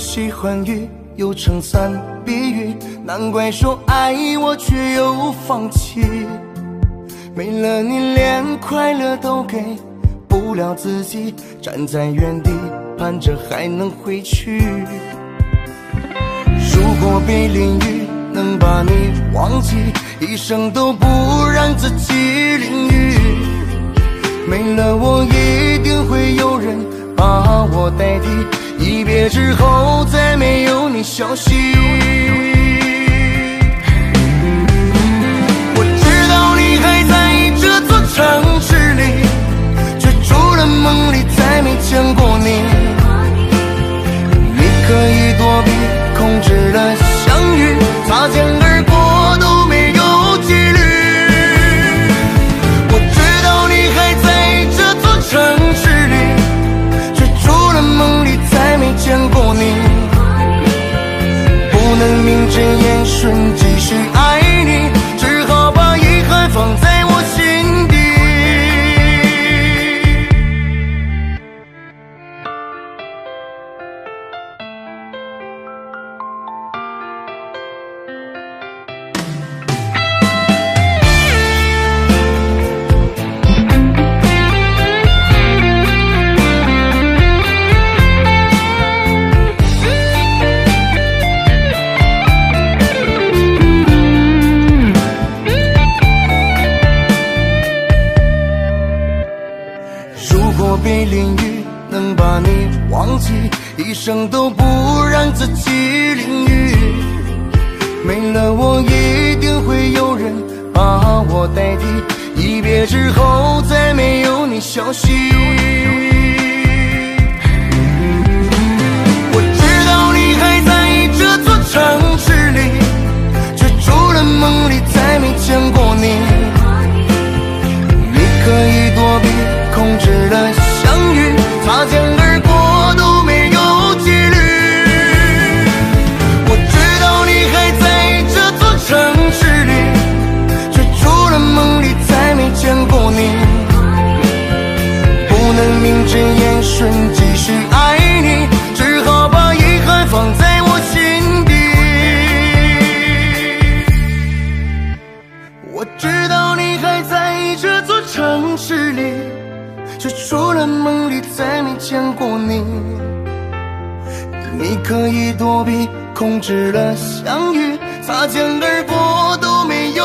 喜欢雨，又撑伞避雨，难怪说爱我却又放弃。没了你，连快乐都给不了自己，站在原地盼着还能回去。如果被淋雨能把你忘记，一生都不让自己淋雨。没了我，一定会有人把我代替。消息。能把你忘记，一生都不让自己淋雨。没了我，一定会有人把我代替。一别之后，再没有你消息。我知道你还在这座城市里，却除了梦里再没见过你。你可以躲避，控制了相遇，擦肩而过都没有